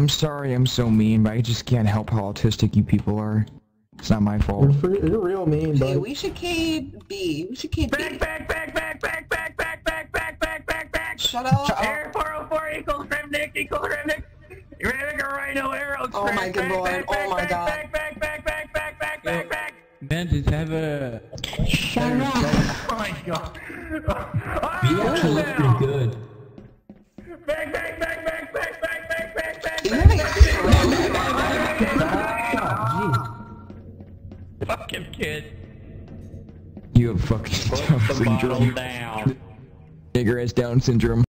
I'm sorry I'm so mean, but I just can't help how autistic you people are. It's not my You're, fault. free, you're real mean, Hey, we should cade B. We should cade B. Back, back, back, back, back, back, back, back, back, back, back, back. Shut up. Air 404 equals Rivnik equals Rivnik. Rivnik or Rhino arrow Oh my good lord, oh my god. Back, back, back, back, back, back, back, back. Mantis, have a... Oh my god. You actually look pretty good. Back, back, back, back, back, Fucking kid. You have fucking Down Put the syndrome. down. Nigger has Down syndrome.